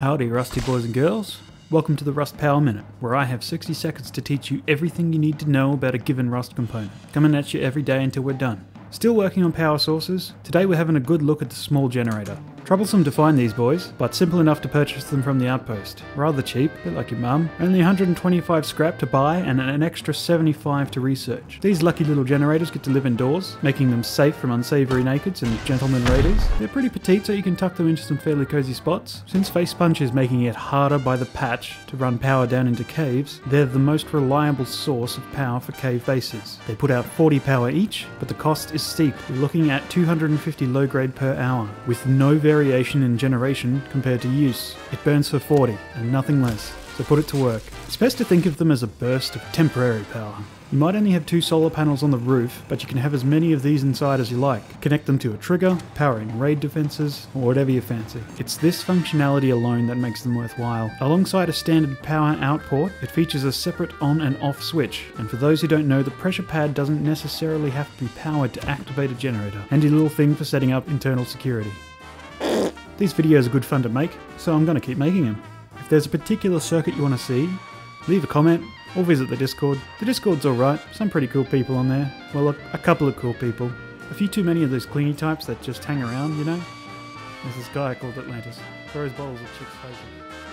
Howdy, Rusty boys and girls. Welcome to the Rust Power Minute, where I have 60 seconds to teach you everything you need to know about a given Rust component, coming at you every day until we're done. Still working on power sources? Today we're having a good look at the small generator. Troublesome to find these boys, but simple enough to purchase them from the outpost. Rather cheap, bit like your mum. Only 125 scrap to buy and an extra 75 to research. These lucky little generators get to live indoors, making them safe from unsavoury nakeds and gentlemen raiders. They're pretty petite so you can tuck them into some fairly cosy spots. Since Facepunch is making it harder by the patch to run power down into caves, they're the most reliable source of power for cave bases. They put out 40 power each, but the cost is steep. We're looking at 250 low grade per hour, with no variation variation in generation compared to use. It burns for 40 and nothing less, so put it to work. It's best to think of them as a burst of temporary power. You might only have two solar panels on the roof, but you can have as many of these inside as you like. Connect them to a trigger, powering raid defenses, or whatever you fancy. It's this functionality alone that makes them worthwhile. Alongside a standard power output, it features a separate on and off switch, and for those who don't know, the pressure pad doesn't necessarily have to be powered to activate a generator. Handy little thing for setting up internal security. These videos are good fun to make, so I'm going to keep making them. If there's a particular circuit you want to see, leave a comment or visit the Discord. The Discord's alright, some pretty cool people on there. Well, a, a, couple of cool people. A few too many of those clingy types that just hang around, you know? There's this guy called Atlantis. Throws bottles at chicks' faces.